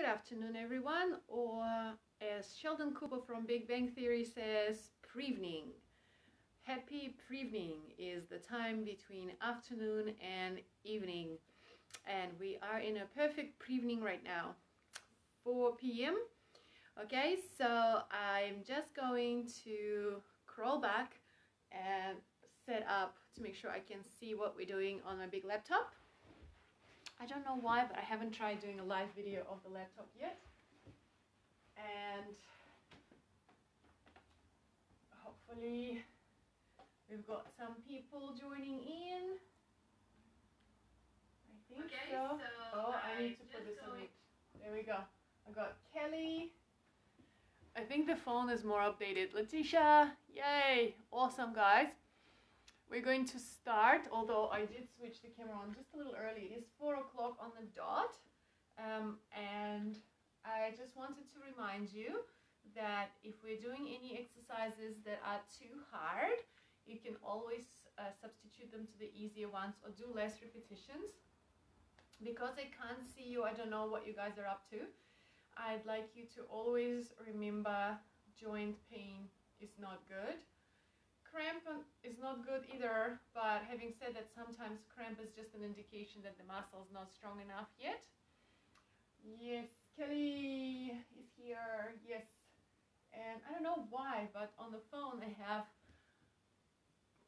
Good afternoon, everyone, or as Sheldon Cooper from Big Bang Theory says, prevening. Happy prevening is the time between afternoon and evening, and we are in a perfect prevening right now, 4 p.m. Okay, so I'm just going to crawl back and set up to make sure I can see what we're doing on my big laptop. I don't know why, but I haven't tried doing a live video of the laptop yet. And hopefully we've got some people joining in. I think Okay, so. so Oh, I need to put this on. There we go. I got Kelly. I think the phone is more updated. Letitia, yay! Awesome, guys. We're going to start, although I did switch the camera on just a little early. It is 4 o'clock on the dot. Um, and I just wanted to remind you that if we're doing any exercises that are too hard, you can always uh, substitute them to the easier ones or do less repetitions. Because I can't see you, I don't know what you guys are up to. I'd like you to always remember joint pain is not good cramp is not good either, but having said that, sometimes cramp is just an indication that the muscle is not strong enough yet. Yes, Kelly is here, yes. And I don't know why, but on the phone I have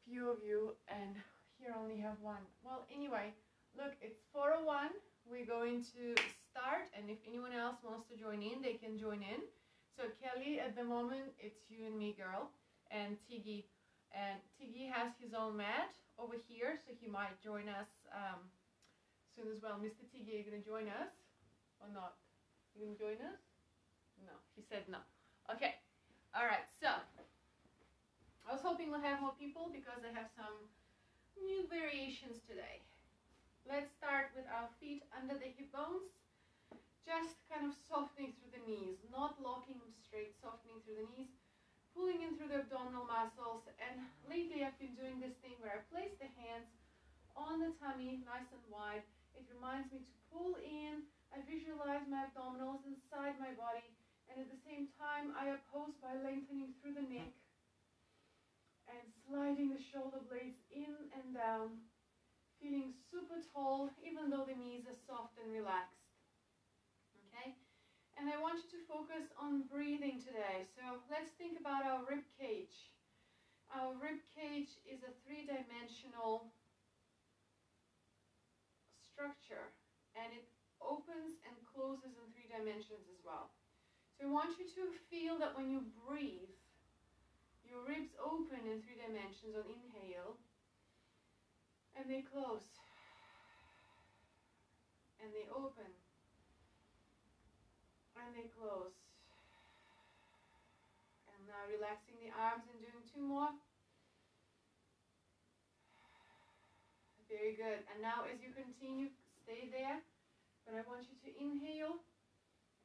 few of you and here only have one. Well, anyway, look, it's 401. We're going to start and if anyone else wants to join in, they can join in. So Kelly, at the moment, it's you and me, girl, and Tiggy and Tiggy has his own mat over here, so he might join us um, soon as well. Mr. Tiggy, are you going to join us or not? You going to join us? No, he said no. Okay, all right, so I was hoping we'll have more people because I have some new variations today. Let's start with our feet under the hip bones, just kind of softening through the knees, not locking them straight, softening through the knees pulling in through the abdominal muscles. And lately I've been doing this thing where I place the hands on the tummy, nice and wide. It reminds me to pull in. I visualize my abdominals inside my body. And at the same time, I oppose by lengthening through the neck and sliding the shoulder blades in and down. Feeling super tall, even though the knees are soft and relaxed. And I want you to focus on breathing today. So let's think about our rib cage. Our rib cage is a three-dimensional structure and it opens and closes in three dimensions as well. So I want you to feel that when you breathe, your ribs open in three dimensions on inhale and they close and they open and they close. And now relaxing the arms and doing two more. Very good. And now as you continue, stay there. But I want you to inhale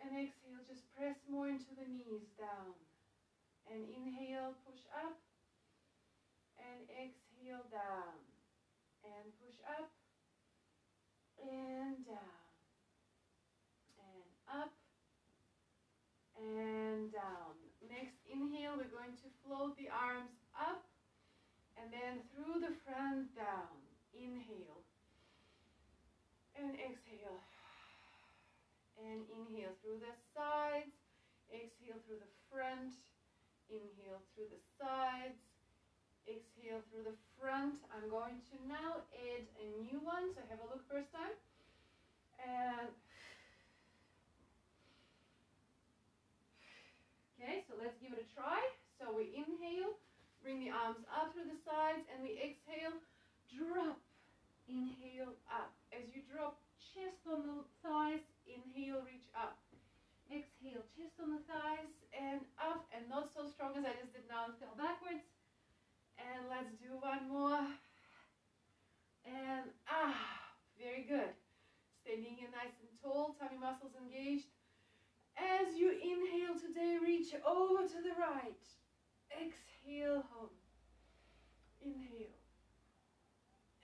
and exhale. Just press more into the knees down. And inhale, push up. And exhale down. And push up. And down. Then through the front down. Inhale and exhale. And inhale through the sides, exhale through the front, inhale through the sides, exhale through the front. I'm going to now add a new one, so have a look first time. And Okay, so let's give it a try. So we inhale, bring the arms up through the sides, and we exhale, drop, inhale, up. As you drop, chest on the thighs, inhale, reach up. Exhale, chest on the thighs, and up, and not so strong as I just did now and fell backwards. And let's do one more. And ah, very good. Standing here nice and tall, tummy muscles engaged. As you inhale today, reach over to the right. Exhale home. Inhale.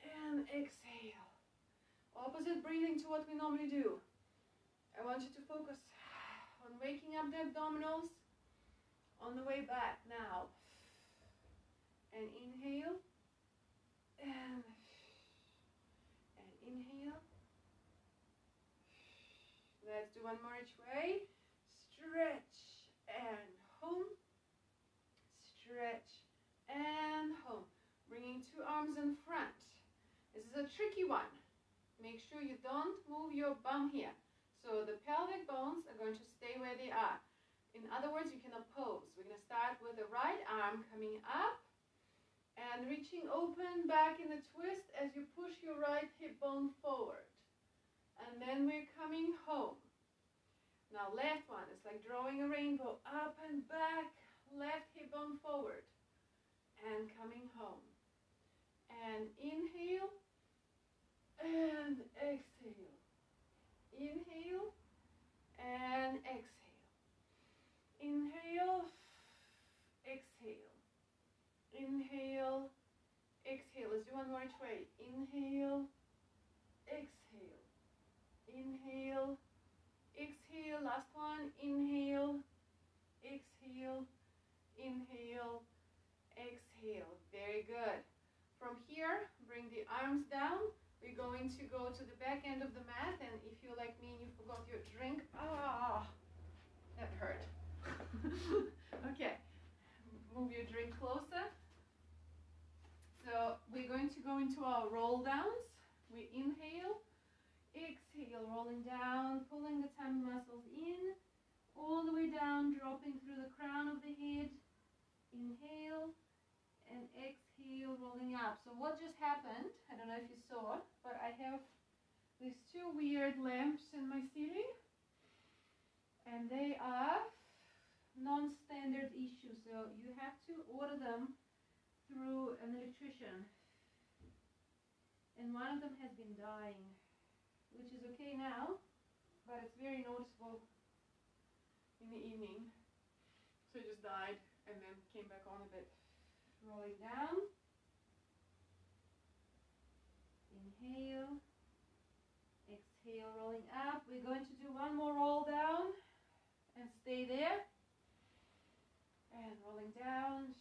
And exhale. Opposite breathing to what we normally do. I want you to focus on waking up the abdominals on the way back now. And inhale. And, and inhale. Let's do one more each way. Stretch and home. Stretch and home. Bringing two arms in front. This is a tricky one. Make sure you don't move your bum here. So the pelvic bones are going to stay where they are. In other words, you can oppose. We're going to start with the right arm coming up and reaching open back in a twist as you push your right hip bone forward. And then we're coming home. Now left one is like drawing a rainbow up and back, left hip bone forward and coming home. And inhale and exhale. Inhale and exhale. Inhale, exhale. Inhale, exhale. Let's do one more each way. Inhale, exhale. Inhale, exhale. Last one. Inhale, exhale, inhale, exhale. Very good. From here, bring the arms down we're going to go to the back end of the mat, and if you're like me and you forgot your drink, ah, that hurt. okay, move your drink closer. So we're going to go into our roll downs. We inhale, exhale, rolling down, pulling the tummy muscles in, all the way down, dropping through the crown of the head. Inhale, and exhale, rolling up. So what just happened, I don't know if you saw, but I have these two weird lamps in my ceiling, and they are non-standard issues, so you have to order them through an electrician. And one of them has been dying, which is okay now, but it's very noticeable in the evening. So it just died and then came back on a bit rolling down. Inhale. Exhale, rolling up. We're going to do one more roll down and stay there. And rolling down.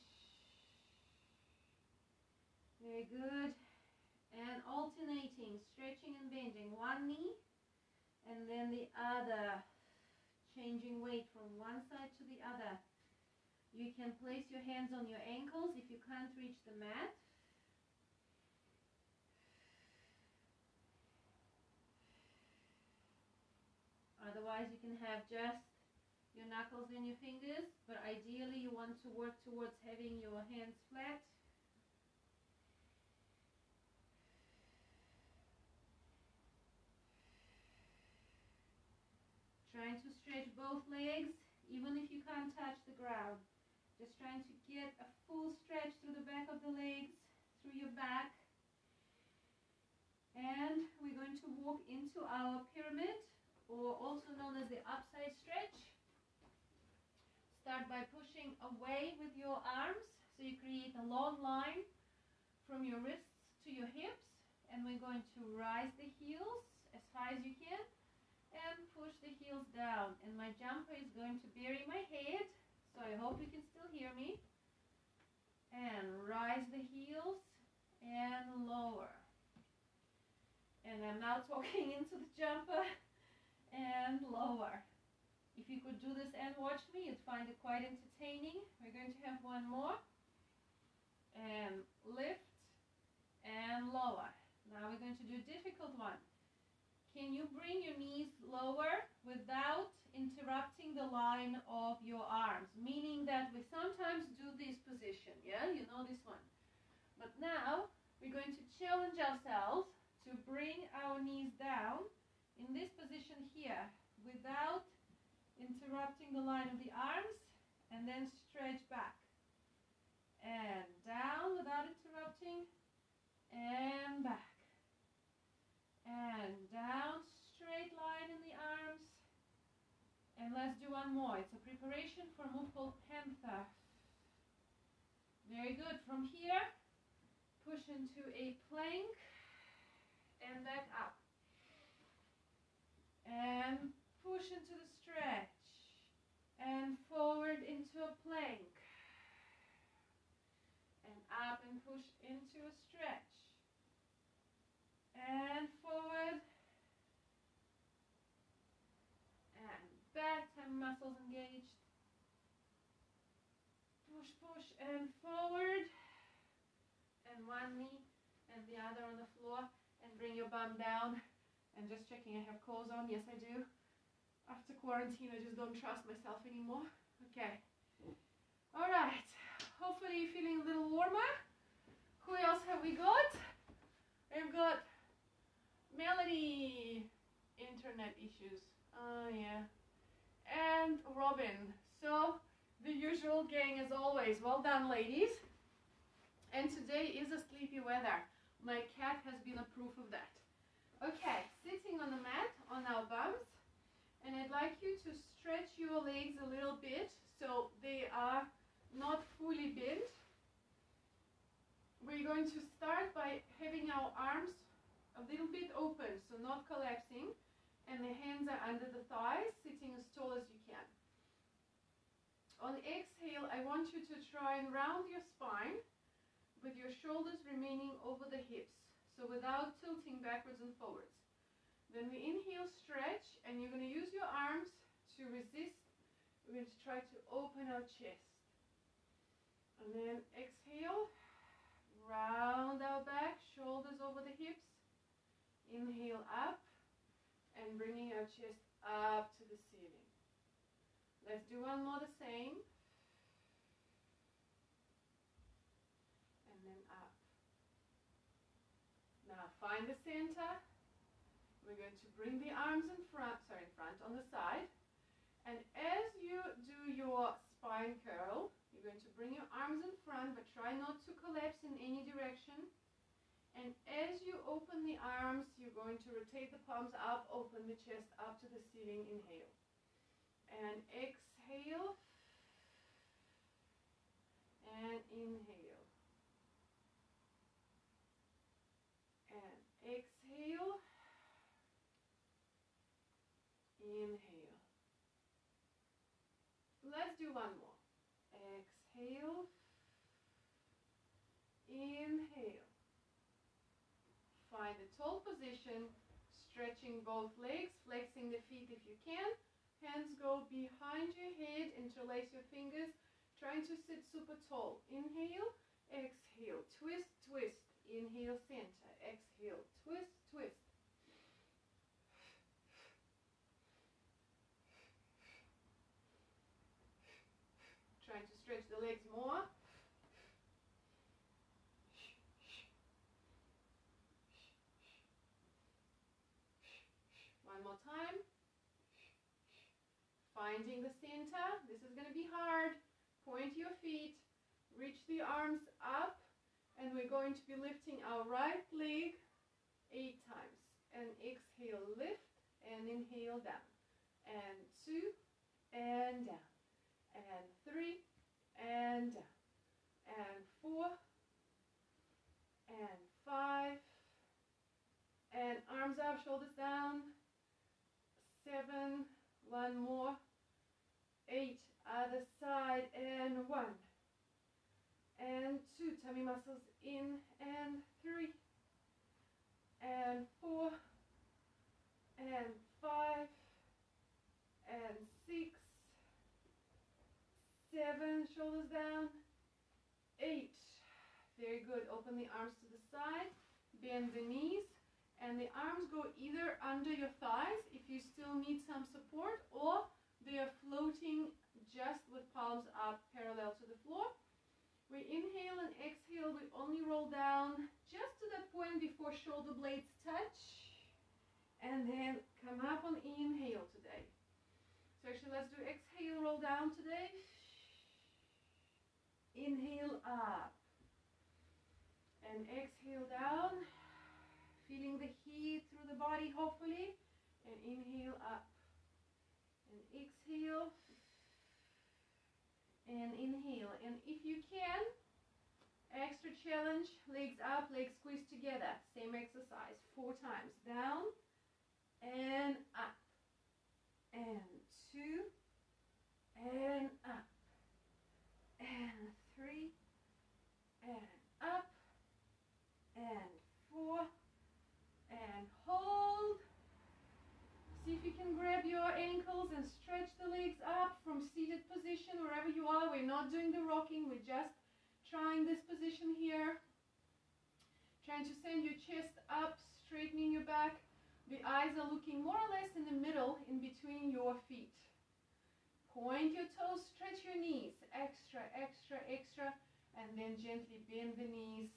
Very good. And alternating, stretching and bending. One knee and then the other. Changing weight from one side to the other. You can place your hands on your ankles if you can't reach the mat. Otherwise, you can have just your knuckles and your fingers, but ideally you want to work towards having your hands flat. Trying to stretch both legs, even if you can't touch the ground. Just trying to get a full stretch through the back of the legs, through your back. And we're going to walk into our pyramid, or also known as the upside stretch. Start by pushing away with your arms, so you create a long line from your wrists to your hips. And we're going to rise the heels as high as you can and push the heels down. And my jumper is going to bury my head so I hope you can still hear me. And rise the heels and lower. And I'm now talking into the jumper and lower. If you could do this and watch me, you'd find it quite entertaining. We're going to have one more. And lift and lower. Now we're going to do a difficult one. Can you bring your knees lower without interrupting the line of your arms? Meaning that we sometimes do this position, yeah? You know this one. But now we're going to challenge ourselves to bring our knees down in this position here without interrupting the line of the arms and then stretch back. And down without interrupting and back and down, straight line in the arms. And let's do one more. It's a preparation for move called Panther. Very good. From here, push into a plank and back up. And push into the stretch. And forward into a plank. And up and push into a stretch. And forward back, tummy muscles engaged. Push, push, and forward. And one knee and the other on the floor. And bring your bum down. And just checking I have clothes on. Yes, I do. After quarantine, I just don't trust myself anymore. Okay. All right. Hopefully you're feeling a little warmer. Who else have we got? We've got Melody. Internet issues. Oh, yeah. And Robin. So, the usual gang as always. Well done, ladies. And today is a sleepy weather. My cat has been a proof of that. Okay, sitting on the mat on our bums. And I'd like you to stretch your legs a little bit so they are not fully bent. We're going to start by having our arms a little bit open, so not collapsing, and the hands are under the thighs, sitting as tall as you can. On exhale, I want you to try and round your spine with your shoulders remaining over the hips, so without tilting backwards and forwards. Then we inhale, stretch, and you're going to use your arms to resist. We're going to try to open our chest. And then exhale, round our back, shoulders over the hips. Inhale up, and bringing our chest up to the ceiling. Let's do one more the same. And then up. Now find the center. We're going to bring the arms in front, sorry, in front on the side. And as you do your spine curl, you're going to bring your arms in front, but try not to collapse in any direction. And as you open the arms, you're going to rotate the palms up, open the chest up to the ceiling. Inhale. And exhale. And inhale. And exhale. Inhale. Let's do one more. Exhale. Inhale. Find a tall position, stretching both legs, flexing the feet if you can. Hands go behind your head, interlace your fingers, trying to sit super tall. Inhale, exhale, twist, twist. Inhale, center. Exhale, twist, twist. Trying to stretch the legs more. One more time. Finding the center. This is going to be hard. Point your feet. Reach the arms up. And we're going to be lifting our right leg eight times. And exhale, lift. And inhale, down. And two. And down. And three. And down. And four. And five. And arms up, shoulders down seven, one more, eight, other side, and one, and two, tummy muscles in, and three, and four, and five, and six, seven, shoulders down, eight, very good, open the arms to the side, bend the knees, and the arms go either under your thighs if you still need some support or they are floating just with palms up parallel to the floor. We inhale and exhale, we only roll down just to that point before shoulder blades touch and then come up on inhale today. So actually let's do exhale, roll down today. Inhale up and exhale down feeling the heat through the body hopefully and inhale up exhale and inhale. And if you can extra challenge legs up legs squeezed together. Same exercise four times. Down and up. And two and up. And three and up not doing the rocking, we're just trying this position here. Trying to send your chest up, straightening your back. The eyes are looking more or less in the middle, in between your feet. Point your toes, stretch your knees. Extra, extra, extra. And then gently bend the knees.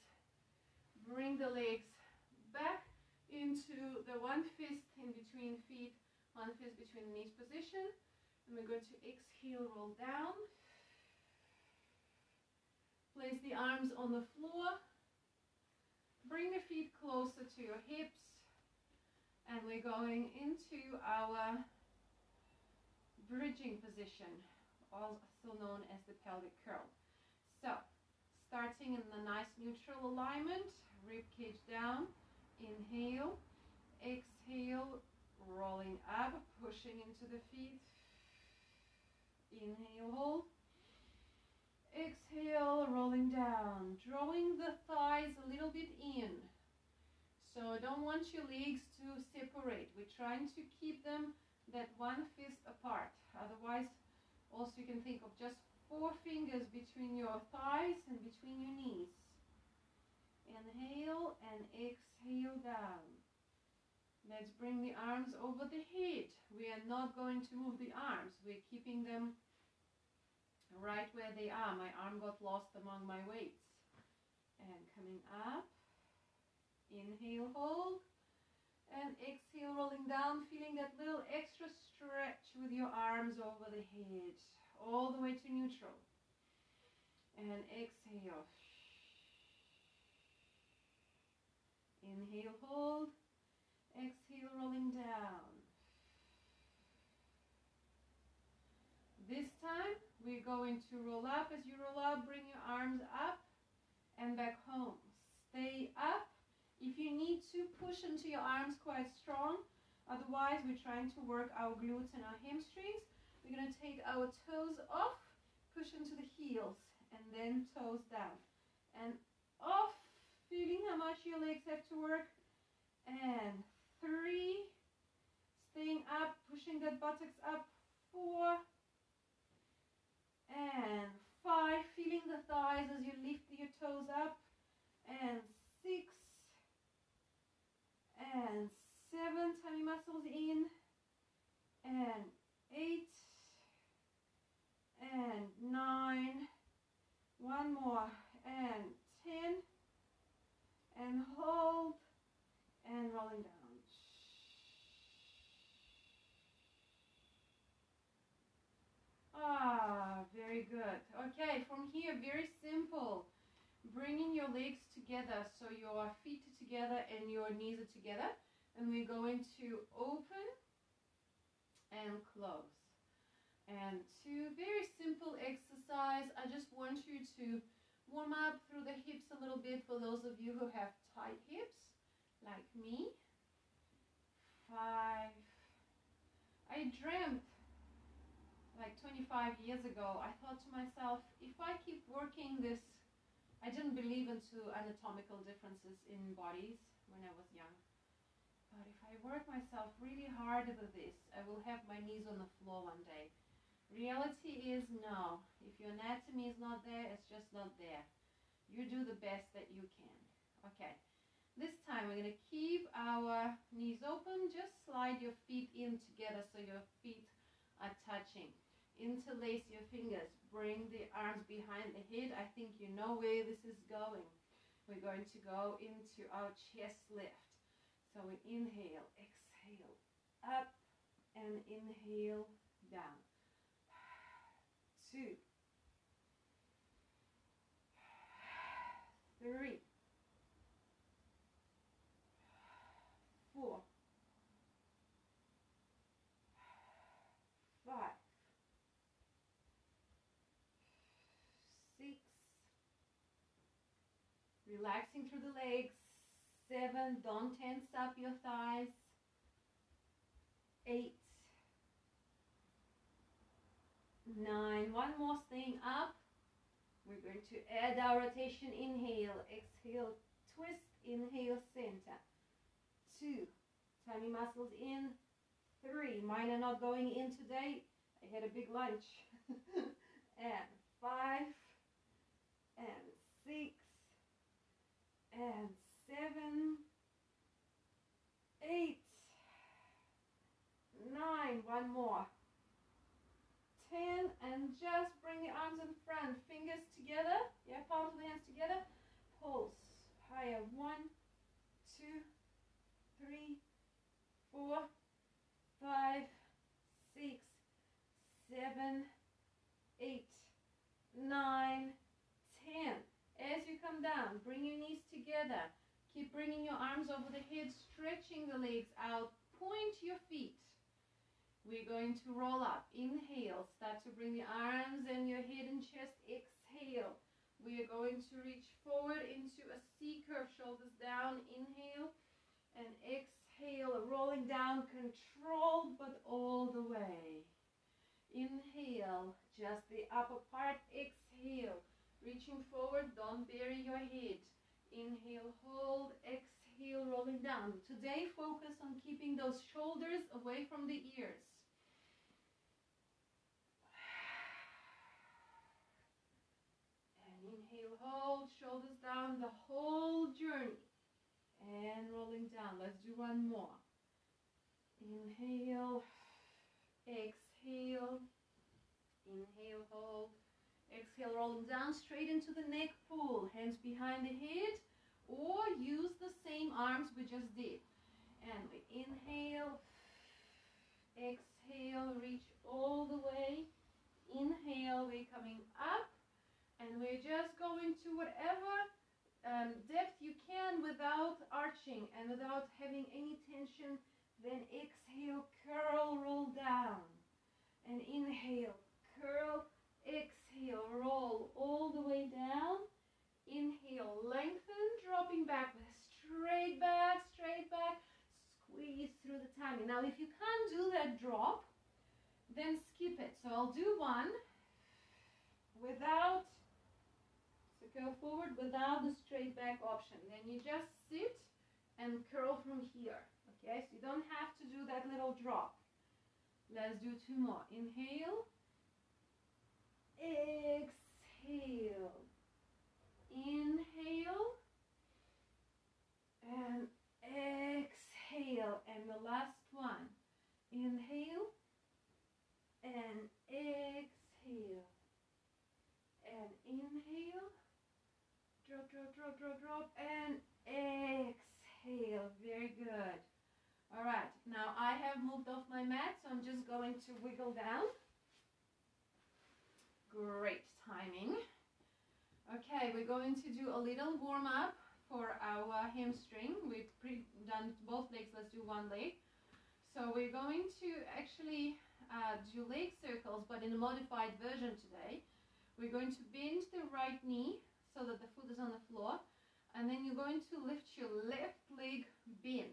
Bring the legs back into the one fist in between feet, one fist between knees position. And we're going to exhale, roll down. Place the arms on the floor. Bring the feet closer to your hips. And we're going into our bridging position, also known as the pelvic curl. So, starting in the nice neutral alignment, rib cage down, inhale, exhale, rolling up, pushing into the feet, inhale, hold, exhale, rolling down, drawing the thighs a little bit in, so don't want your legs to separate. We're trying to keep them that one fist apart. Otherwise, also you can think of just four fingers between your thighs and between your knees. Inhale and exhale down. Let's bring the arms over the head. We are not going to move the arms. We're keeping them right where they are. My arm got lost among my weights. And coming up. Inhale, hold. And exhale, rolling down, feeling that little extra stretch with your arms over the head, all the way to neutral. And exhale. Inhale, hold. Exhale, rolling down. This time, we're going to roll up. As you roll up, bring your arms up and back home. Stay up if you need to, push into your arms quite strong. Otherwise, we're trying to work our glutes and our hamstrings. We're going to take our toes off, push into the heels, and then toes down. And off, feeling how much your legs have to work. And three, staying up, pushing that buttocks up. Four, and five, feeling the thighs as you lift your toes up. And six, and seven tummy muscles in. And eight. And nine. One more. And ten. And hold. And rolling down ah very good. Okay from here very simple. Bringing your legs together. So your feet are together and your knees are together. And we're going to open and close. And to very simple exercise. I just want you to warm up through the hips a little bit for those of you who have tight hips like me. Five. I dreamt like 25 years ago I thought to myself if I keep working this I didn't believe into anatomical differences in bodies when I was young. But if I work myself really hard with this, I will have my knees on the floor one day. Reality is no. If your anatomy is not there, it's just not there. You do the best that you can. Okay. This time we're going to keep our knees open. Just slide your feet in together so your feet are touching interlace your fingers, bring the arms behind the head. I think you know where this is going. We're going to go into our chest lift. So we inhale, exhale, up and inhale, down. Two, three, four, relaxing through the legs. Seven, don't tense up your thighs. Eight, nine, one more thing up. We're going to add our rotation. Inhale, exhale, twist, inhale, center. Two, tummy muscles in. Three, mine are not going in today. I had a big lunch. and five, and six, and seven, eight, nine, one more, ten, and just bring the arms in front, fingers together, yeah, palms of the hands together, pulse, higher, one, two, three, four, five, six, seven, eight, nine, ten. Down, bring your knees together. Keep bringing your arms over the head, stretching the legs out. Point your feet. We're going to roll up. Inhale. Start to bring the arms and your head and chest. Exhale. We are going to reach forward into a C curve, shoulders down. Inhale and exhale. Rolling down, controlled, but all the way. Inhale, just the upper part. Exhale. Reaching forward, don't bury your head. Inhale, hold, exhale, rolling down. Today, focus on keeping those shoulders away from the ears. And inhale, hold, shoulders down the whole journey. And rolling down. Let's do one more. Inhale, exhale, inhale, hold, Exhale, rolling down straight into the neck pull. Hands behind the head or use the same arms we just did. And we inhale, exhale, reach all the way. Inhale, we're coming up and we're just going to whatever um, depth you can without arching and without having any tension. Then exhale, curl, roll down. And inhale, curl, Exhale, roll all the way down. Inhale, lengthen, dropping back straight back, straight back. Squeeze through the tummy. Now, if you can't do that drop, then skip it. So I'll do one without, so go forward without the straight back option. Then you just sit and curl from here. Okay, so you don't have to do that little drop. Let's do two more. Inhale exhale, inhale, and exhale, and the last one, inhale, and exhale, and inhale, drop, drop, drop, drop, drop, and exhale, very good. All right, now I have moved off my mat, so I'm just going to wiggle down. Great timing. Okay, we're going to do a little warm up for our hamstring. We've done both legs, let's do one leg. So we're going to actually uh, do leg circles, but in a modified version today. We're going to bend the right knee so that the foot is on the floor. And then you're going to lift your left leg bent.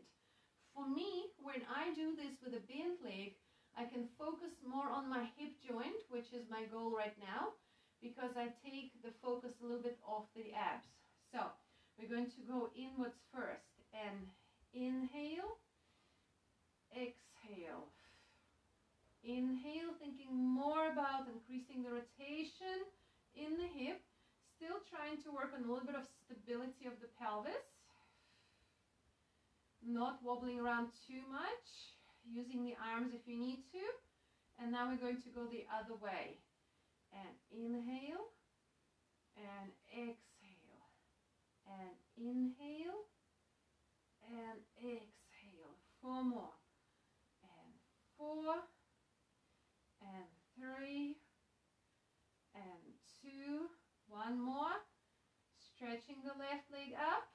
For me, when I do this with a bent leg, I can focus more on my hip joint, which is my goal right now, because I take the focus a little bit off the abs. So we're going to go inwards first and inhale, exhale. Inhale, thinking more about increasing the rotation in the hip, still trying to work on a little bit of stability of the pelvis, not wobbling around too much using the arms if you need to. And now we're going to go the other way. And inhale and exhale. And inhale and exhale. Four more. And four and three and two. One more. Stretching the left leg up.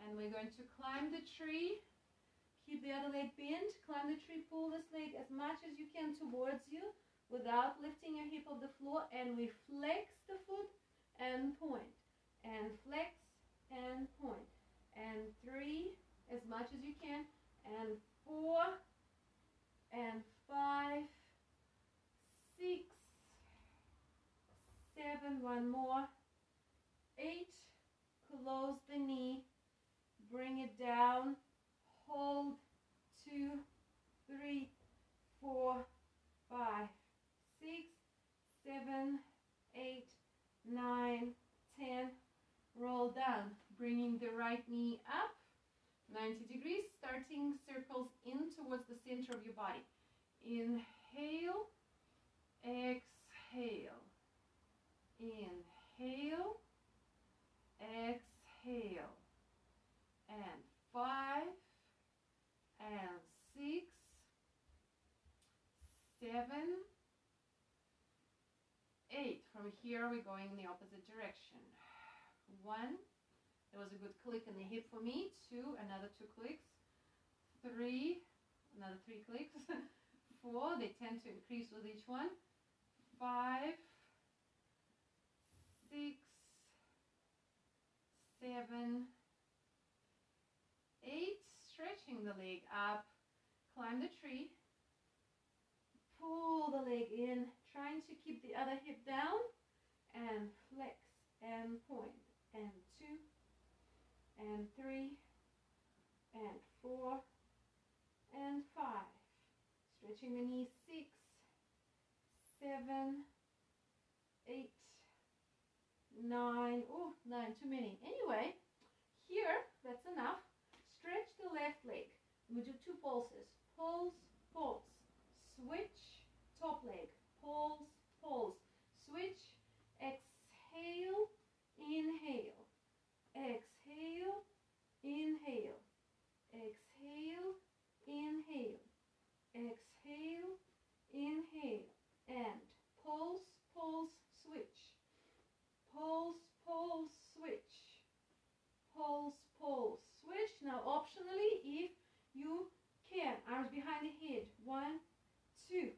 And we're going to climb the tree Keep the other leg bent. Climb the tree. Pull this leg as much as you can towards you without lifting your hip off the floor. And we flex the foot and point. And flex and point. And three as much as you can. And four. And five. Six. Seven. One more. Eight. Close the knee. Bring it down hold, two, three, four, five, six, seven, eight, nine, ten. Roll down, bringing the right knee up, 90 degrees, starting circles in towards the center of your body. Inhale, exhale, inhale, exhale, and five, and six, seven, eight. From here, we're going in the opposite direction. One, there was a good click in the hip for me. Two, another two clicks. Three, another three clicks. Four, they tend to increase with each one. Five, six, seven, eight. Stretching the leg up. Climb the tree. Pull the leg in, trying to keep the other hip down. And flex and. And two, and three, and four, and five. Stretching the knees, six, seven, eight, nine. Oh, nine, too many. Anyway, here, that's enough. Stretch the left leg. We do two pulses. Pulse, pulse. Switch, top leg. Pulse, pulse. Switch, exhale, inhale. Exhale, inhale. Exhale, inhale. Exhale, inhale. And pulse, pulse, switch. Pulse, pulse, switch. Pulse, pulse, Now, optionally, if you can, arms behind the head. One, two.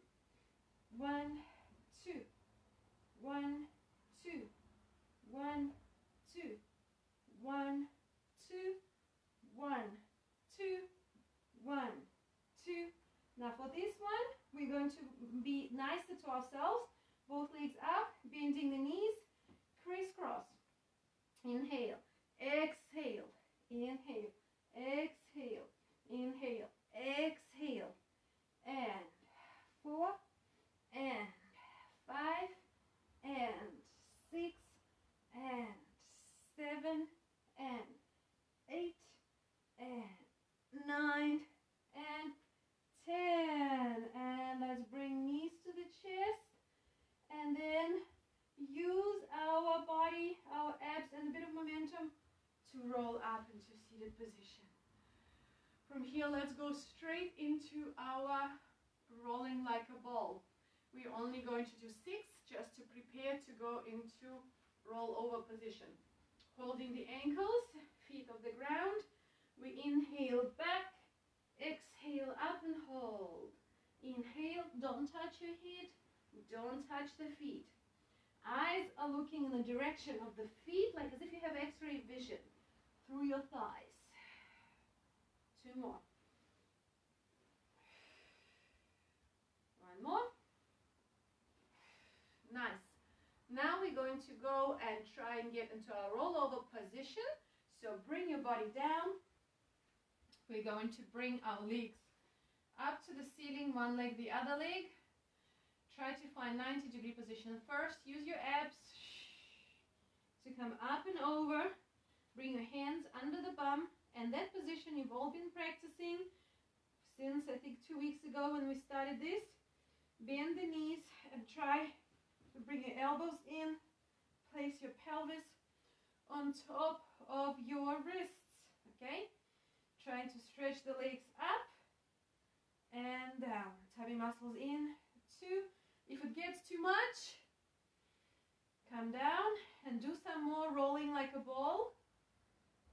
One, two. One, two. One, two. One, two. One, two. One, two. Now for this one, we're going to be nicer to ourselves. Both legs up, bending the knees, crisscross. Inhale, exhale, inhale, exhale, inhale, exhale, and four, and five, and six, and seven, and eight, and nine, and ten. And let's bring knees to the chest, and then use our body, our abs, and a bit of momentum to roll up into seated position. From here, let's go straight into our rolling like a ball. We're only going to do six just to prepare to go into roll over position. Holding the ankles, feet of the ground. We inhale back, exhale up and hold. Inhale, don't touch your head, don't touch the feet. Eyes are looking in the direction of the feet, like as if you have x-ray vision through your thighs. Two more. One more. Nice. Now we're going to go and try and get into our rollover position. So bring your body down. We're going to bring our legs up to the ceiling, one leg, the other leg. Try to find 90 degree position first. Use your abs to come up and over. Bring your hands under the bum. And that position you've all been practicing since I think two weeks ago when we started this. Bend the knees and try to bring your elbows in. Place your pelvis on top of your wrists. Okay? Trying to stretch the legs up and down. Tummy muscles in. Two. If it gets too much, come down and do some more rolling like a ball.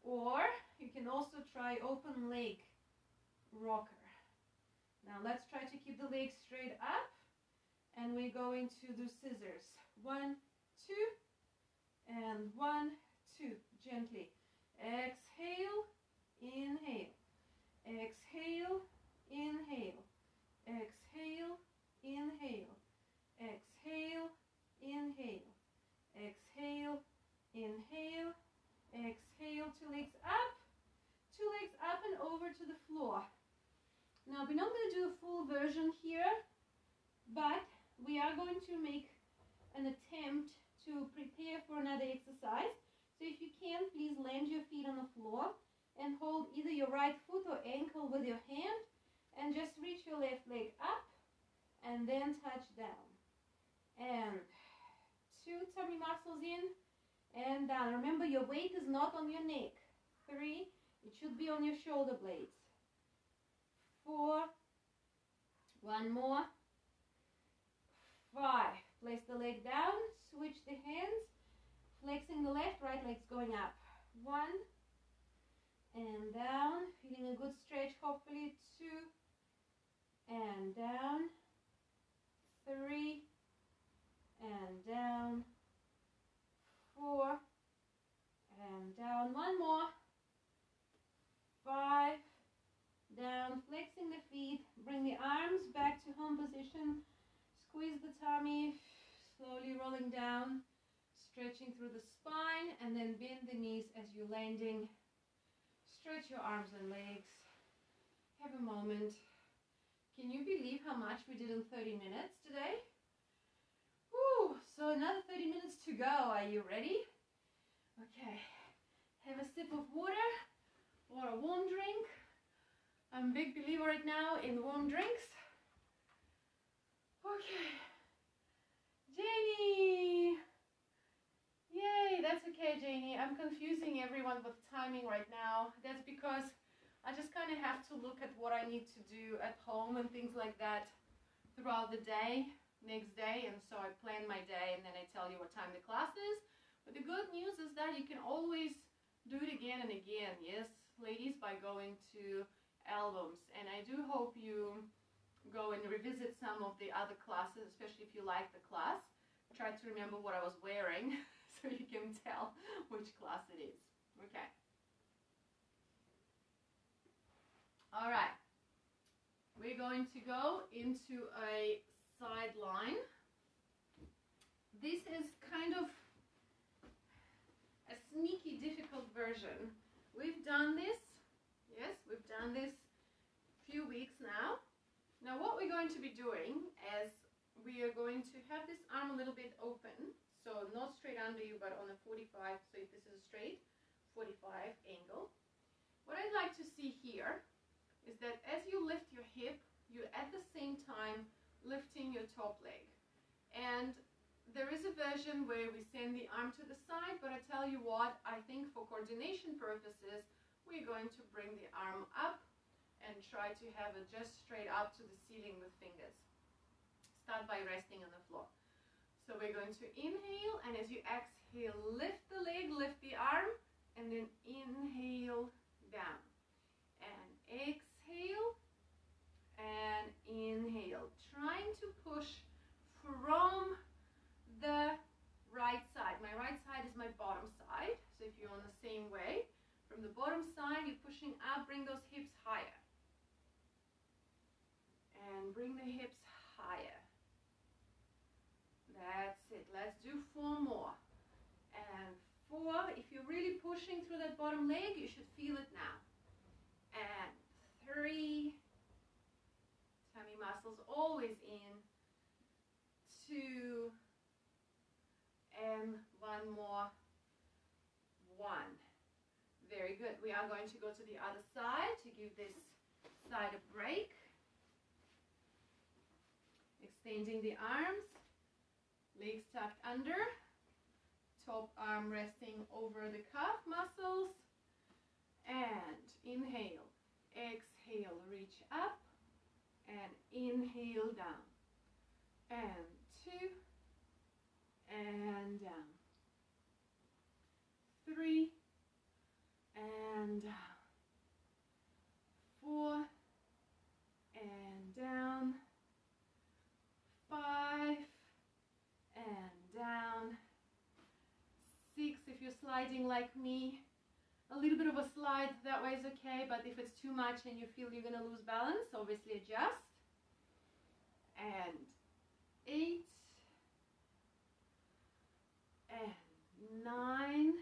Or you can also try open leg rocker. Now let's try to keep the legs straight up and we're going to do scissors. One, two, and one, two. Gently. Exhale, inhale. Exhale, inhale. Exhale, inhale. Exhale, inhale. Exhale, inhale. Exhale, two legs up. Two legs up and over to the floor. Now we're not going to do a full version here, but we are going to make an attempt to prepare for another exercise. So if you can, please land your feet on the floor and hold either your right foot or ankle with your hand and just reach your left leg up and then touch down. And two tummy muscles in and down. Remember, your weight is not on your neck. Three, it should be on your shoulder blades. Four, one more. Five, place the leg down, switch the hands, flexing the left, right leg's going up. One, and down, feeling a good stretch, hopefully two, and down, three, and down, four, and down, one more, five, down, flexing the feet, bring the arms back to home position, squeeze the tummy, slowly rolling down, stretching through the spine, and then bend the knees as you're landing. Stretch your arms and legs. Have a moment. Can you believe how much we did in 30 minutes today? Woo! So another 30 minutes to go. Are you ready? Okay. Have a sip of water or a warm drink. I'm a big believer right now in warm drinks. Okay. Janie! Yay, that's okay, Janie. I'm confusing everyone with timing right now. That's because I just kind of have to look at what I need to do at home and things like that throughout the day, next day. And so I plan my day and then I tell you what time the class is. But the good news is that you can always do it again and again, yes, ladies, by going to albums. And I do hope you go and revisit some of the other classes, especially if you like the class. Try to remember what I was wearing so you can tell which class it is. Okay. All right. We're going to go into a side line. This is kind of a sneaky difficult version. We've done this, yes, we've done this a few weeks now. Now what we're going to be doing is we are going to have this arm a little bit open, so not straight under you, but on a 45, so if this is a straight 45 angle. What I'd like to see here is that as you lift your hip, you're at the same time lifting your top leg. And there is a version where we send the arm to the side, but I tell you what, I think for coordination purposes, we're going to bring the arm up and try to have it just straight up to the ceiling with fingers. Start by resting on the floor. So we're going to inhale, and as you exhale, lift the leg, lift the arm, and then inhale down. And exhale, and inhale. Trying to push from the right side. My right side is my bottom side. So if you're on the same way, from the bottom side, you're pushing up, bring those hips higher and bring the hips higher. That's it. Let's do four more. And four, if you're really pushing through that bottom leg, you should feel it now. And three, tummy muscles always in. Two, and one more. One. Very good. We are going to go to the other side to give this side a break extending the arms, legs tucked under, top arm resting over the calf muscles, and inhale, exhale, reach up, and inhale down, and two, and down, three, and down, four, and down, five, and down, six if you're sliding like me. A little bit of a slide that way is okay, but if it's too much and you feel you're gonna lose balance, obviously adjust. And eight, and nine,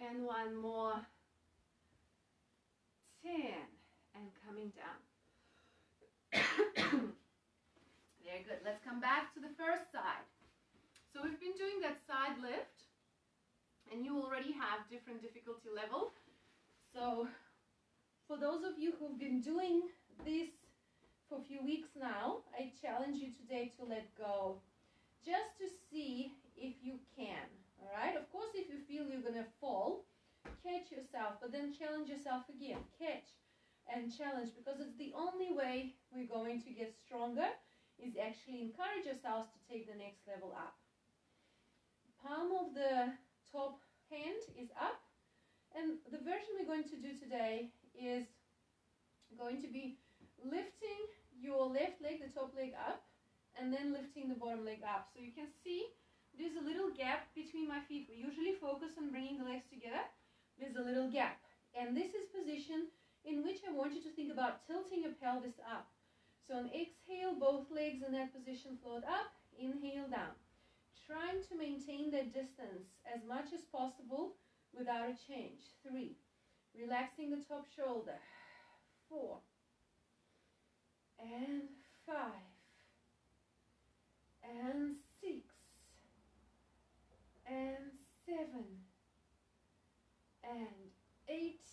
and one more, ten, and coming down. Very good. Let's come back to the first side. So we've been doing doing that side lift, and you already have different difficulty level. So, for those of you who've been doing this for a few weeks now, I challenge you today to let go, just to see if you can. All right. Of course, if you feel you're gonna fall, catch yourself, but then challenge yourself again. Catch and challenge because it's the only way we're going to get stronger is actually encourage ourselves to take the next level up. Palm of the top hand is up and the version we're going to do today is going to be lifting your left leg, the top leg up and then lifting the bottom leg up. So you can see there's a little gap between my feet. We usually focus on bringing the legs together. There's a little gap and this is position in which I want you to think about tilting your pelvis up. So on exhale, both legs in that position float up, inhale down. Trying to maintain that distance as much as possible without a change. Three, relaxing the top shoulder. Four, and five, and six, and seven, and eight,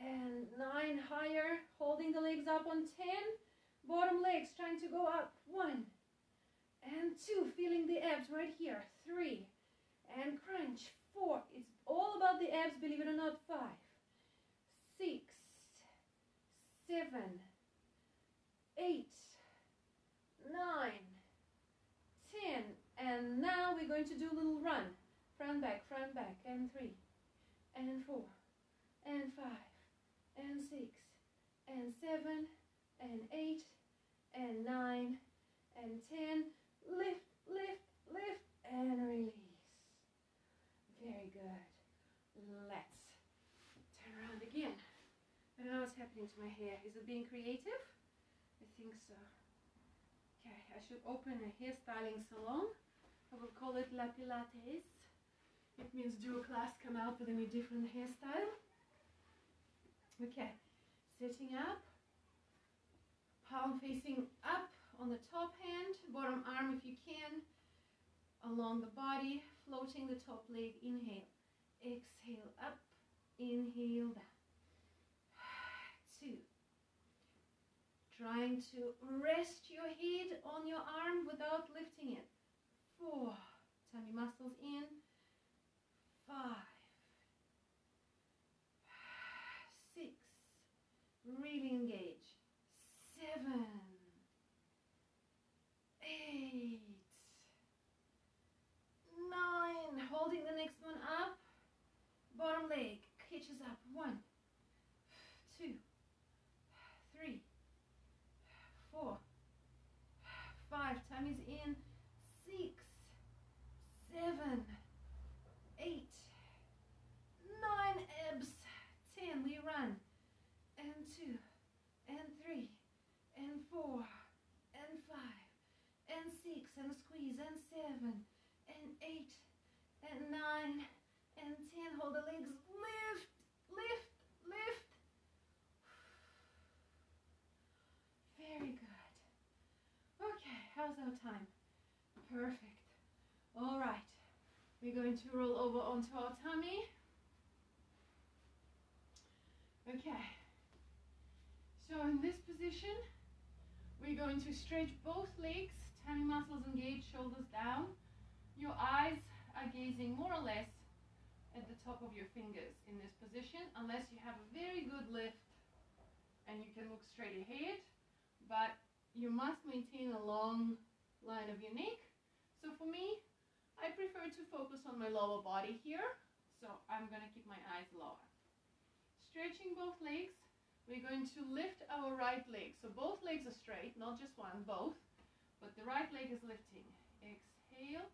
and nine higher, holding the legs up on 10, bottom legs trying to go up, one, and two, feeling the abs right here, three, and crunch, four, it's all about the abs, believe it or not, five, six, seven, eight, nine, ten, and now we're going to do a little run, front, back, front, back, and three, and four, and five, and six. And seven. And eight. And nine. And ten. Lift, lift, lift and release. Very good. Let's turn around again. I don't know what's happening to my hair. Is it being creative? I think so. Okay, I should open a hairstyling salon. I will call it La Pilates. It means do a class, come out with a new different hairstyle. Okay, sitting up, palm facing up on the top hand, bottom arm if you can, along the body, floating the top leg, inhale, exhale up, inhale down, two, trying to rest your head on your arm without lifting it, four, tummy muscles in, five, Really engage. Seven. Eight. Nine. Holding the next one up. Bottom leg catches up. One, two, three, four, five. Tummy's in. Six, seven, eight, nine. Abs. Ten. We run and two, and three, and four, and five, and six, and squeeze, and seven, and eight, and nine, and ten. Hold the legs, lift, lift, lift. Very good. Okay, how's our time? Perfect. All right. We're going to roll over onto our tummy. Okay. So in this position, we're going to stretch both legs, tummy muscles engaged, shoulders down. Your eyes are gazing more or less at the top of your fingers in this position, unless you have a very good lift and you can look straight ahead, but you must maintain a long line of your neck. So for me, I prefer to focus on my lower body here, so I'm gonna keep my eyes lower. Stretching both legs, we're going to lift our right leg. So both legs are straight, not just one, both. But the right leg is lifting. Exhale,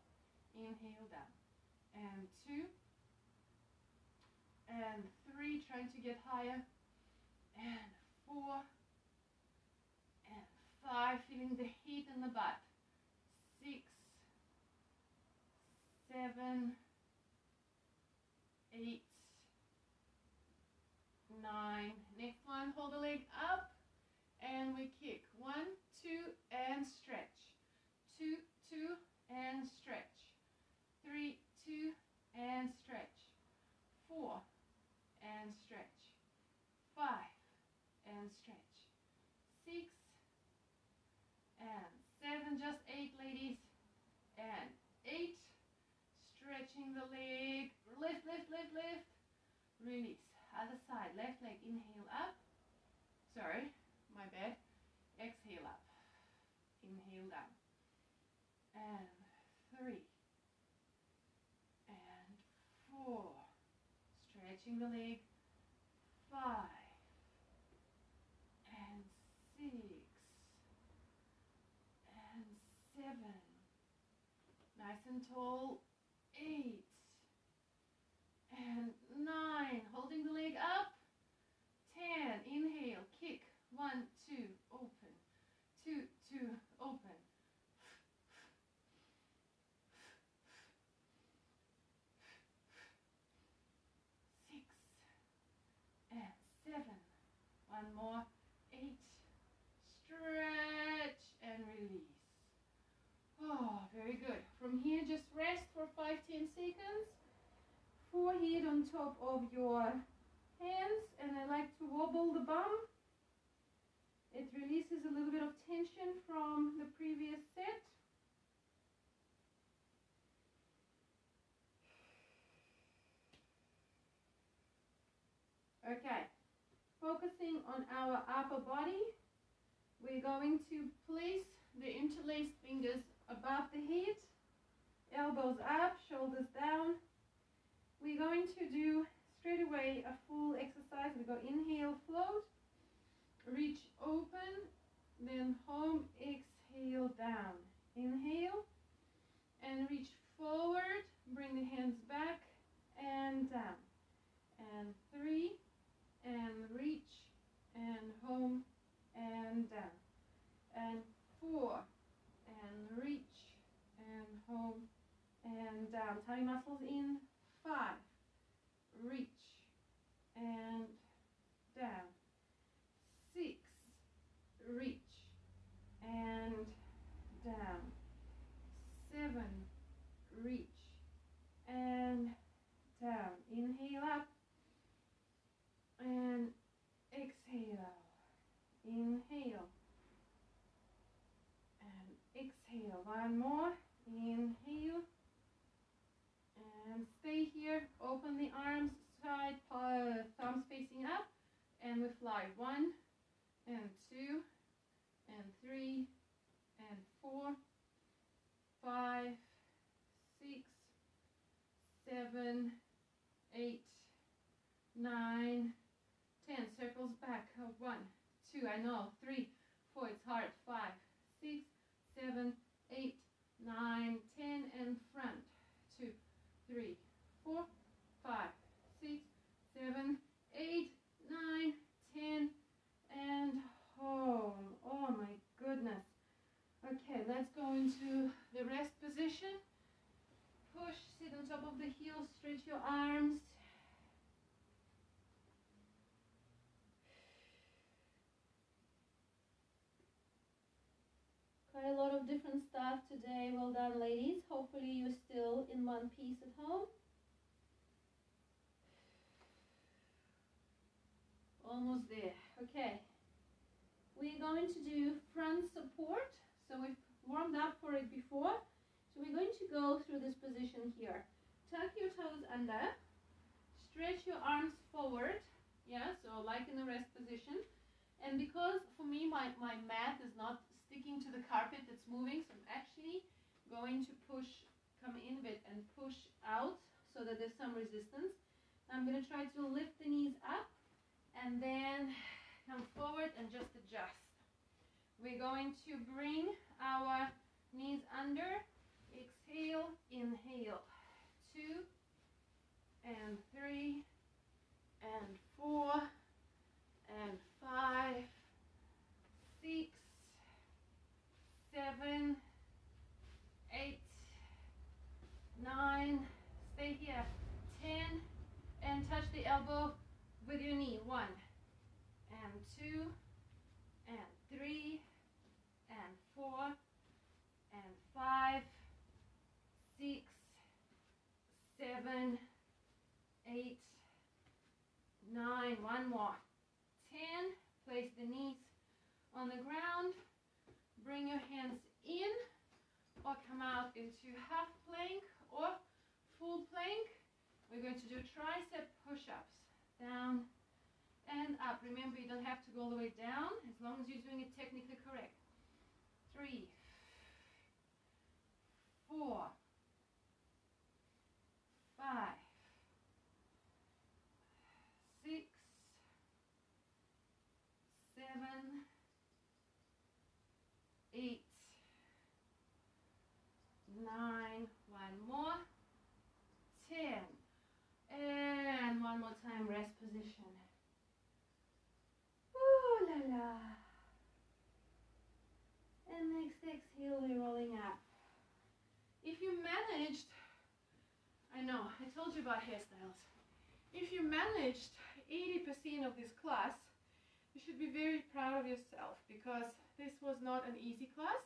inhale down. And two, and three, trying to get higher, and four, and five, feeling the heat in the butt, six, seven, eight, nine, next one, hold the leg up, and we kick, one, two, and stretch, two, two, and stretch, three, two, and stretch, four, and stretch. Five and stretch. Six and seven, just eight ladies. And eight, stretching the leg. Lift, lift, lift, lift. Release. Other side, left leg, inhale up. Sorry, my bad. Exhale up. Inhale down. And three, Stretching the leg. Five. And six. And seven. Nice and tall. Eight. And nine. Holding the leg up. Ten. Inhale. Kick. One, two. Open. Two, two. Open. Six. And seven. One more. Eight. Stretch and release. Oh, very good. From here, just rest for five, ten seconds. Forehead on top of your hands, and I like to wobble the bum. It releases a little bit of tension from the previous set. Okay, focusing on our upper body, we're going to place the interlaced fingers above the head, elbows up, shoulders down. We're going to do straight away a full exercise. We go inhale, float, reach open, then home, exhale down. Inhale and reach forward, bring the hands back and down. And three, and reach, and home, and down. And four, and reach, and home, and down. Tummy muscles in. Five, reach, and down. Six, reach, and down. Seven, reach, and down. Inhale up, and exhale. Inhale. And exhale. One more. Inhale. And stay here. Open the arms, side, uh, thumbs facing up. And we fly. One, and two, and three, and four, five, six, seven, eight, nine, ten. Circles back. One, two, I know. Three, four, it's hard. Five, six, seven, eight, nine, ten, and front. Two, three, four, five, six, seven, eight, nine, ten, and home. Oh my goodness. Okay, let's go into the rest position. Push, sit on top of the heels, stretch your arms. A lot of different stuff today. Well done, ladies. Hopefully, you're still in one piece at home. Almost there. Okay. We're going to do front support. So we've warmed up for it before. So we're going to go through this position here. Tuck your toes under. Stretch your arms forward. Yeah, so like in the rest position. And because for me my, my mat is not sticking to the carpet that's moving, so I'm actually going to push, come in a bit and push out so that there's some resistance. I'm going to try to lift the knees up and then come forward and just adjust. We're going to bring our knees under, exhale, inhale, two, and three, and four, and five, six, seven, eight, nine, stay here, ten, and touch the elbow with your knee. One, and two, and three, and four, and five, six, seven, eight, nine. One more. Ten. Place the knees on the ground. Bring your hands in or come out into half plank or full plank. We're going to do tricep push-ups. Down and up. Remember, you don't have to go all the way down as long as you're doing it technically correct. Three, four, five, six, seven, eight, nine, one more, ten, and one more time, rest position. Ooh la la. And next exhale, we're rolling up. If you managed, I know, I told you about hairstyles. If you managed 80% of this class, you should be very proud of yourself because this was not an easy class.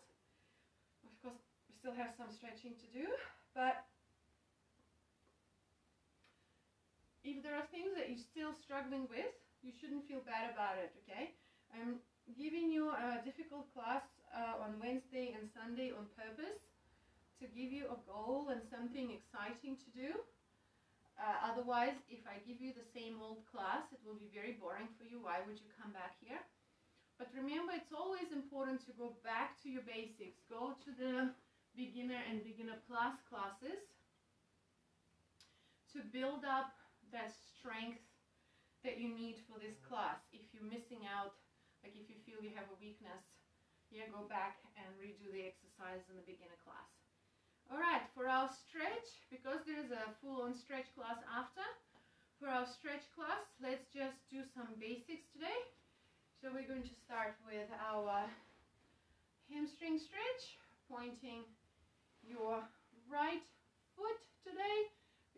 Of course, we still have some stretching to do, but if there are things that you're still struggling with, you shouldn't feel bad about it, okay? I'm giving you a difficult class uh, on Wednesday and Sunday on purpose to give you a goal and something exciting to do. Uh, otherwise, if I give you the same old class, it will be very boring for you. Why would you come back here? But remember, it's always important to go back to your basics. Go to the beginner and beginner plus classes to build up that strength that you need for this class. If you're missing out, like if you feel you have a weakness, yeah, go back and redo the exercise in the beginner class. All right, for our stretch, because there's a full-on stretch class after, for our stretch class, let's just do some basics today. So we're going to start with our hamstring stretch, pointing your right foot today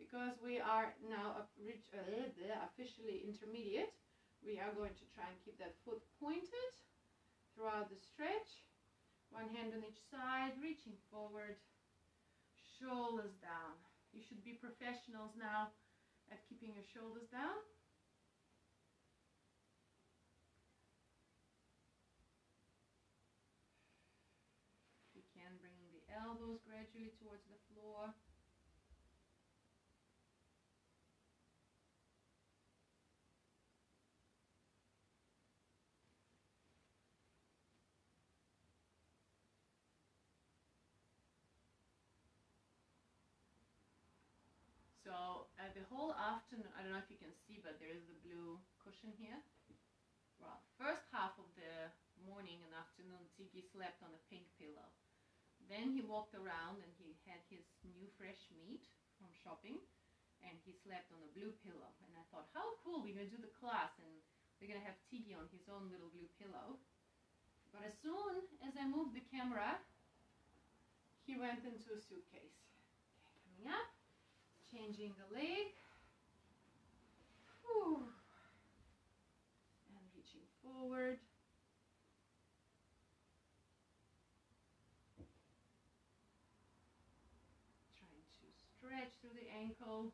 because we are now uh, officially intermediate. We are going to try and keep that foot pointed throughout the stretch. One hand on each side, reaching forward, shoulders down. You should be professionals now at keeping your shoulders down. You can bring the elbows gradually towards the floor. So uh, the whole afternoon, I don't know if you can see, but there is the blue cushion here. Well, first half of the morning and afternoon, Ziggy slept on a pink pillow. Then he walked around and he had his new fresh meat from shopping and he slept on a blue pillow. And I thought, how cool, we're going to do the class and we're going to have Tiggy on his own little blue pillow. But as soon as I moved the camera, he went into a suitcase. Okay, coming up changing the leg. Whew. And reaching forward. Trying to stretch through the ankle.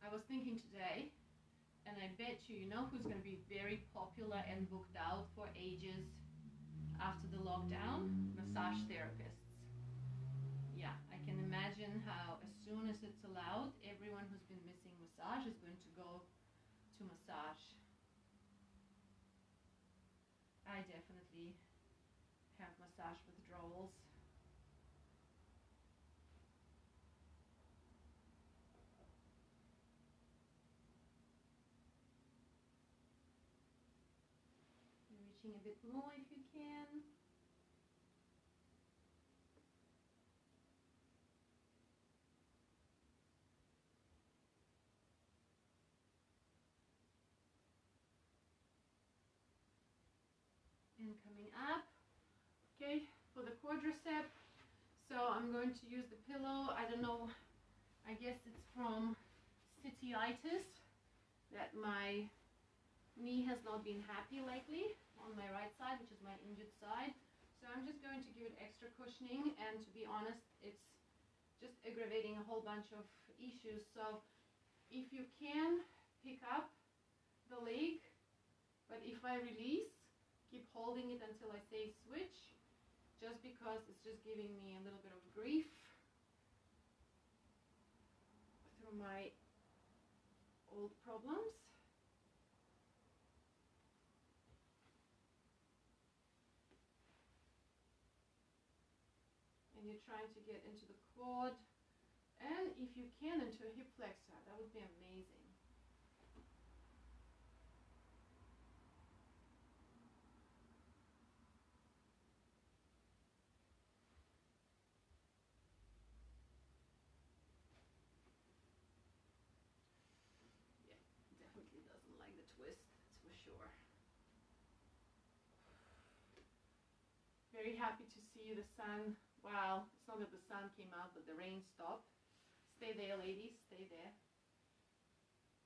I was thinking today, and I bet you, you know who's going to be very popular and booked out for ages after the lockdown? Massage I can imagine how as soon as it's allowed, everyone who's been missing massage is going to go to massage. I definitely have massage withdrawals. Reaching a bit more if you can. And coming up. Okay, for the quadricep. So I'm going to use the pillow. I don't know, I guess it's from cityitis that my knee has not been happy lately on my right side, which is my injured side. So I'm just going to give it extra cushioning and to be honest, it's just aggravating a whole bunch of issues. So if you can pick up the leg but if I release, keep holding it until I say switch, just because it's just giving me a little bit of grief through my old problems. And you're trying to get into the quad and if you can into a hip flexor, that would be amazing. definitely doesn't like the twist, that's for sure. Very happy to see the sun. Well, it's not that the sun came out, but the rain stopped. Stay there, ladies, stay there.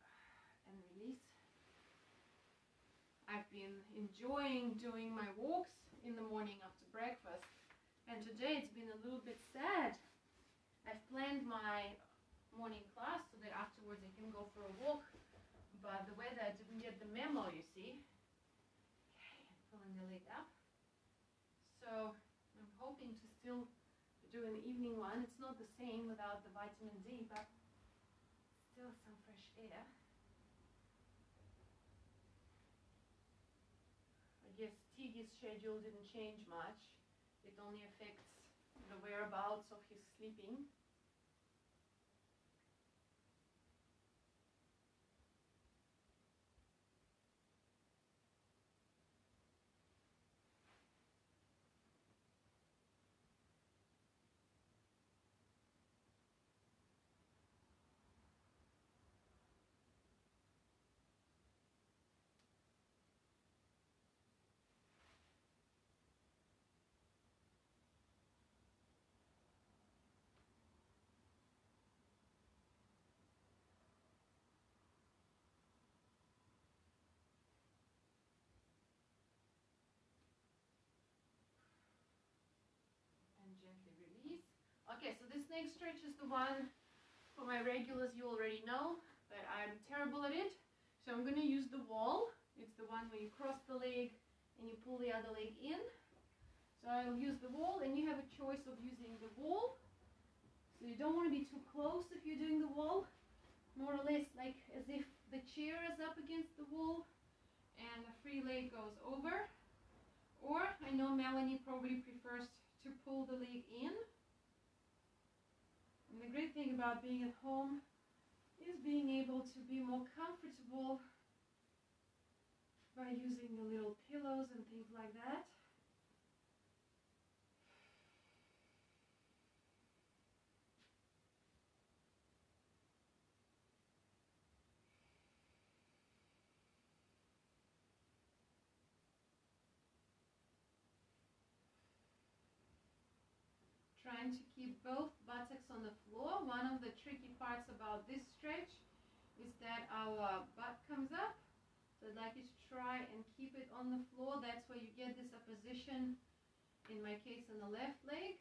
And release. I've been enjoying doing my walks in the morning after breakfast. And today it's been a little bit sad. I've planned my morning class so that afterwards I can go for a walk but the weather didn't get the memo, you see. Okay, pulling the leg up. So I'm hoping to still do an evening one. It's not the same without the vitamin D, but still some fresh air. I guess Tiggy's schedule didn't change much. It only affects the whereabouts of his sleeping. gently release. Okay, so this next stretch is the one for my regulars you already know but I'm terrible at it. So I'm going to use the wall. It's the one where you cross the leg and you pull the other leg in. So I'll use the wall and you have a choice of using the wall. So you don't want to be too close if you're doing the wall. More or less like as if the chair is up against the wall and the free leg goes over. Or I know Melanie probably prefers to pull the leg in. And the great thing about being at home is being able to be more comfortable by using the little pillows and things like that. Trying to keep both buttocks on the floor. One of the tricky parts about this stretch is that our butt comes up. So I'd like you to try and keep it on the floor. That's where you get this opposition, in my case, on the left leg.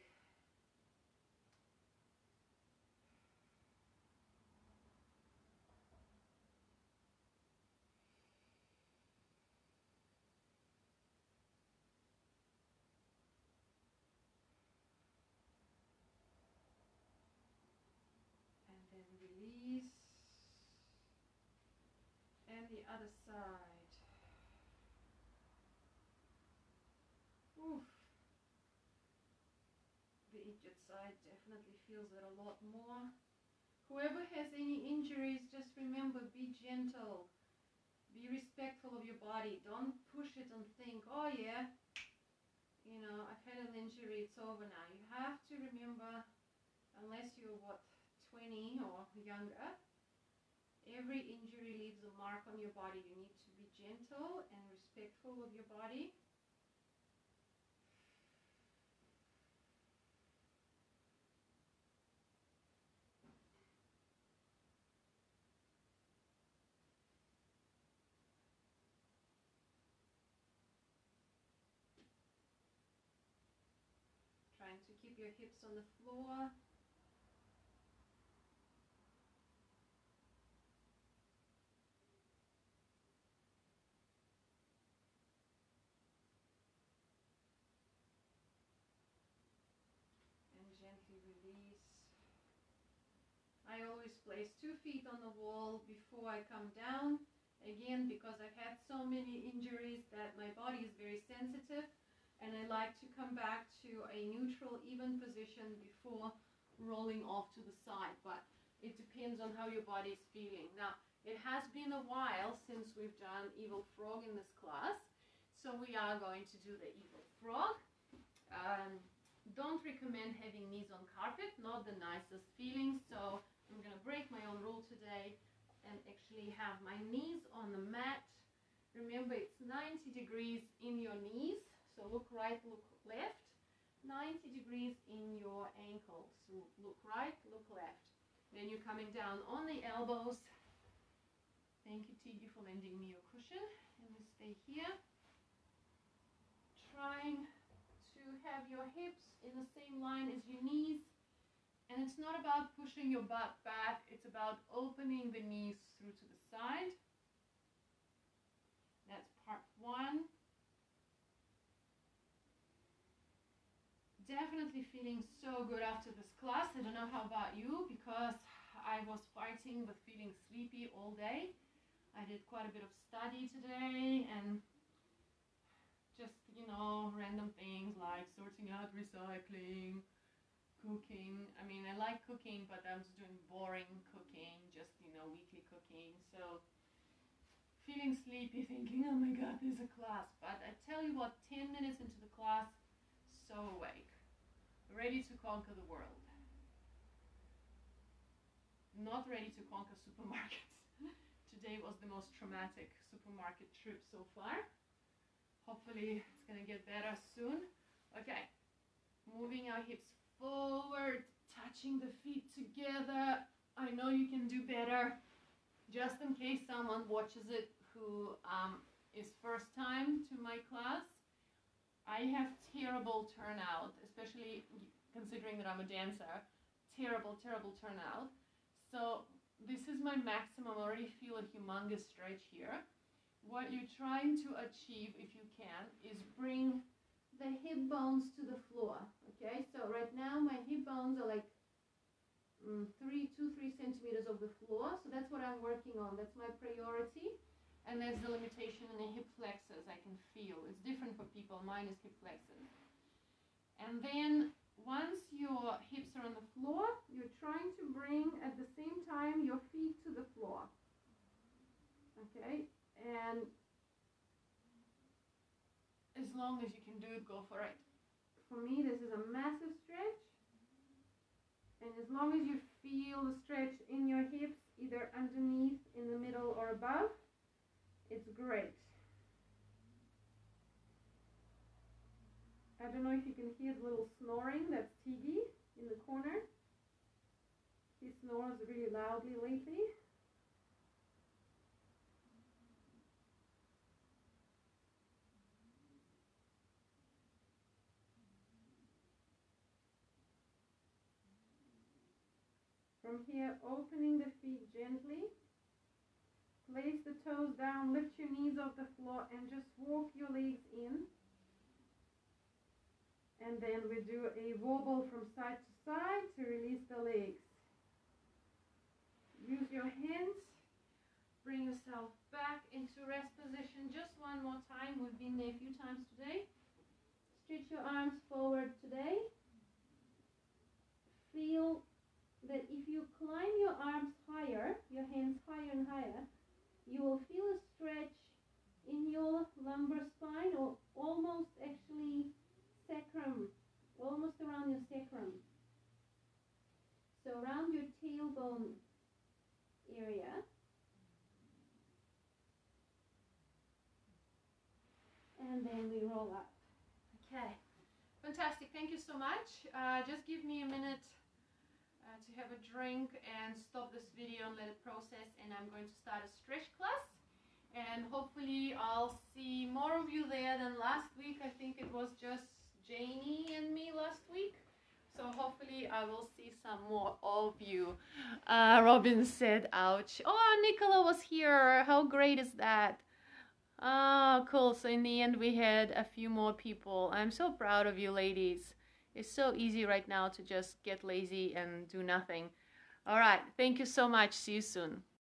The other side. Oof. The injured side definitely feels it a lot more. Whoever has any injuries, just remember, be gentle. Be respectful of your body. Don't push it and think, oh yeah, you know, I've had an injury, it's over now. You have to remember, unless you're, what, 20 or younger, Every injury leaves a mark on your body. You need to be gentle and respectful of your body. Trying to keep your hips on the floor. I always place two feet on the wall before I come down. Again, because I've had so many injuries that my body is very sensitive and I like to come back to a neutral, even position before rolling off to the side. But it depends on how your body is feeling. Now, it has been a while since we've done Evil Frog in this class, so we are going to do the Evil Frog. Um, don't recommend having knees on carpet, not the nicest feeling, so I'm going to break my own rule today and actually have my knees on the mat. Remember, it's 90 degrees in your knees, so look right, look left. 90 degrees in your ankles. So look right, look left. Then you're coming down on the elbows. Thank you, Tiggy, for lending me your cushion. And you stay here. Trying to have your hips in the same line as your knees. And it's not about pushing your butt back, it's about opening the knees through to the side. That's part one. definitely feeling so good after this class. I don't know how about you because I was fighting with feeling sleepy all day. I did quite a bit of study today and just, you know, random things like sorting out recycling, cooking. I mean, I like cooking, but I was doing boring cooking, just, you know, weekly cooking. So feeling sleepy, thinking, oh my God, there's a class. But I tell you what, 10 minutes into the class, so awake ready to conquer the world. Not ready to conquer supermarkets. Today was the most traumatic supermarket trip so far. Hopefully it's gonna get better soon. Okay, moving our hips forward, touching the feet together. I know you can do better. Just in case someone watches it who um, is first time to my class, I have terrible turnout, especially considering that I'm a dancer. Terrible, terrible turnout. So this is my maximum. I already feel a humongous stretch here. What you're trying to achieve, if you can, is bring the hip bones to the floor. Okay, so right now my hip bones are like mm, three, two, three centimeters of the floor. So that's what I'm working on. That's my priority. And there's the limitation in the hip flexors I can feel. It's different for people. Mine is hip flexors. And then once your hips are on the floor, you're trying to bring at the same time your feet to the floor. Okay? And as long as you can do it, go for it. For me, this is a massive stretch. And as long as you feel the stretch in your hips, either underneath, in the middle, or above, it's great. I don't know if you can hear the little snoring. That's Tiggy in the corner. He snores really loudly lately. From here, opening the feet gently. Place the toes down, lift your knees off the floor and just walk your legs in. And then we do a wobble from side to side to release the legs. Use your hands. Bring yourself back into rest position just one more time. We've been there a few times today. Stretch your arms forward today. Feel that if you climb your arms higher, your hands higher and higher, you will feel a stretch in your lumbar spine or almost actually sacrum, almost around your sacrum. So around your tailbone area. And then we roll up. Okay, fantastic. Thank you so much. Uh, just give me a minute to have a drink and stop this video and let it process and I'm going to start a stretch class. And hopefully I'll see more of you there than last week. I think it was just Janie and me last week. So hopefully I will see some more of you. Uh, Robin said ouch. Oh Nicola was here. How great is that? Oh, cool. So in the end, we had a few more people. I'm so proud of you ladies. It's so easy right now to just get lazy and do nothing. All right. Thank you so much. See you soon.